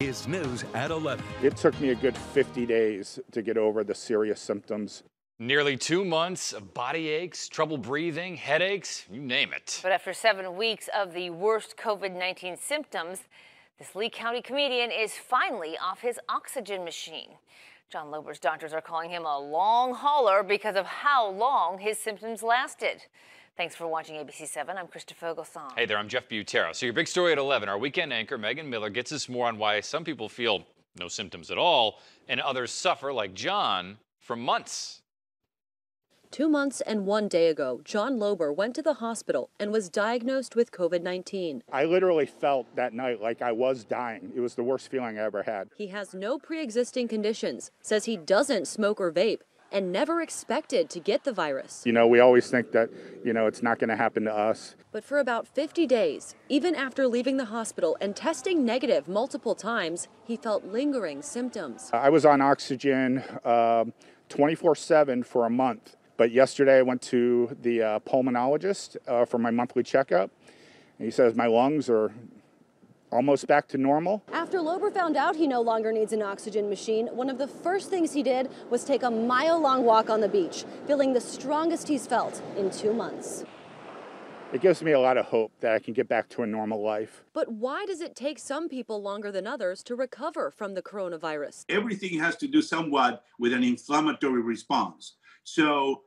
is news at 11. It took me a good 50 days to get over the serious symptoms. Nearly two months of body aches, trouble breathing, headaches, you name it. But after seven weeks of the worst COVID 19 symptoms, this Lee County comedian is finally off his oxygen machine. John Lober's doctors are calling him a long hauler because of how long his symptoms lasted. Thanks for watching ABC 7. I'm Krista Fogelsong. Hey there, I'm Jeff Butera. So your big story at 11, our weekend anchor Megan Miller gets us more on why some people feel no symptoms at all and others suffer, like John, for months. Two months and one day ago, John Lober went to the hospital and was diagnosed with COVID 19. I literally felt that night like I was dying. It was the worst feeling I ever had. He has no pre existing conditions, says he doesn't smoke or vape, and never expected to get the virus. You know, we always think that, you know, it's not going to happen to us. But for about 50 days, even after leaving the hospital and testing negative multiple times, he felt lingering symptoms. I was on oxygen 24 uh, 7 for a month. But yesterday I went to the uh, pulmonologist uh, for my monthly checkup. And he says my lungs are almost back to normal. After Lober found out he no longer needs an oxygen machine, one of the first things he did was take a mile long walk on the beach, feeling the strongest he's felt in two months. It gives me a lot of hope that I can get back to a normal life. But why does it take some people longer than others to recover from the coronavirus? Everything has to do somewhat with an inflammatory response. So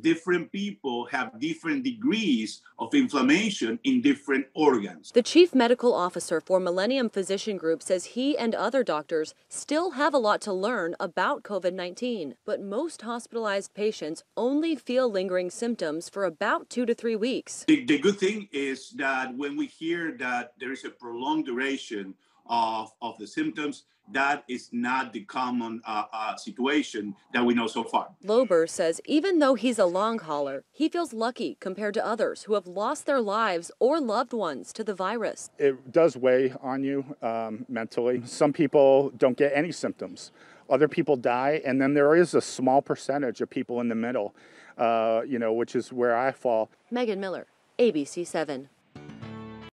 different people have different degrees of inflammation in different organs. The chief medical officer for Millennium Physician Group says he and other doctors still have a lot to learn about COVID 19, but most hospitalized patients only feel lingering symptoms for about two to three weeks. The, the good thing is that when we hear that there is a prolonged duration of, of the symptoms, that is not the common uh, uh, situation that we know so far. Lober says even though he's a long hauler, he feels lucky compared to others who have lost their lives or loved ones to the virus. It does weigh on you um, mentally. Some people don't get any symptoms. Other people die, and then there is a small percentage of people in the middle, uh, you know, which is where I fall. Megan Miller, ABC 7.